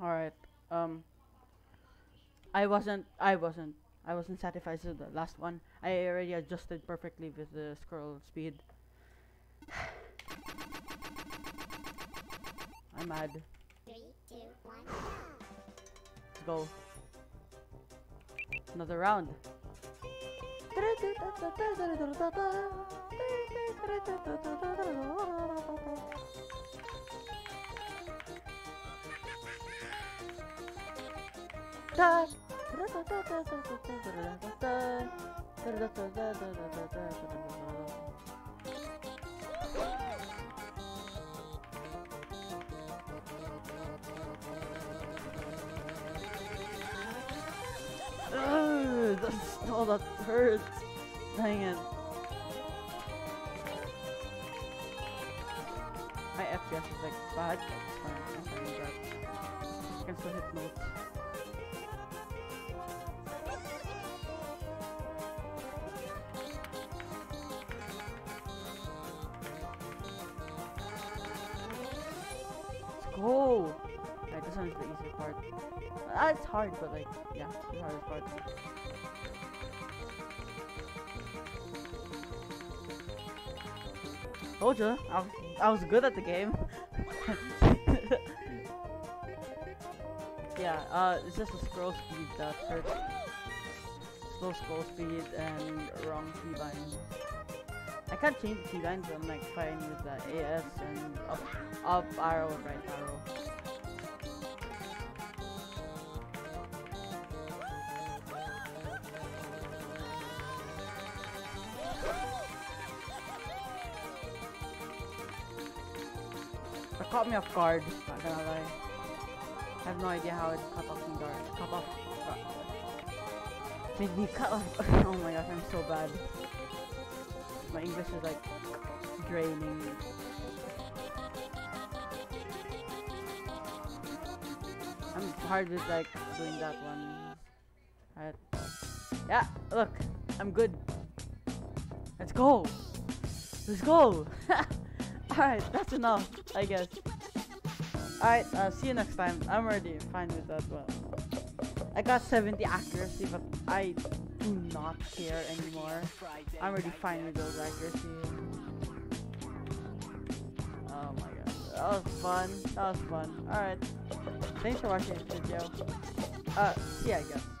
Alright. Um I wasn't I wasn't I wasn't satisfied with the last one. I already adjusted perfectly with the scroll speed. I'm mad. Three, two, one, Let's go. Another round. Ugh, that's all that hurts. Dang it. My FPS is like bad. It's fine. I'm fine with that. I can still hit notes. Go! Alright, this one's the easier part. Uh, it's hard, but like, yeah, it's the hardest part. Told you, I was, I was good at the game. yeah, uh, it's just the scroll speed that hurts. Slow scroll speed and wrong keybind. I can't change the lines, I'm like fine with the AS and up, up arrow right arrow. That caught me off guard, not gonna lie. I have no idea how it cut off me guard. Cut off. Made me cut off. oh my gosh, I'm so bad. My English is like draining. I'm hard with like doing that one. Alright. Yeah, look, I'm good. Let's go. Let's go. Alright, that's enough, I guess. Alright, uh, see you next time. I'm already fine with that one. I got 70 accuracy, but I do not care anymore. I'm already fine with those accuracy. Oh my god. That was fun. That was fun. Alright. Thanks for watching this video. Uh, ya, I guess.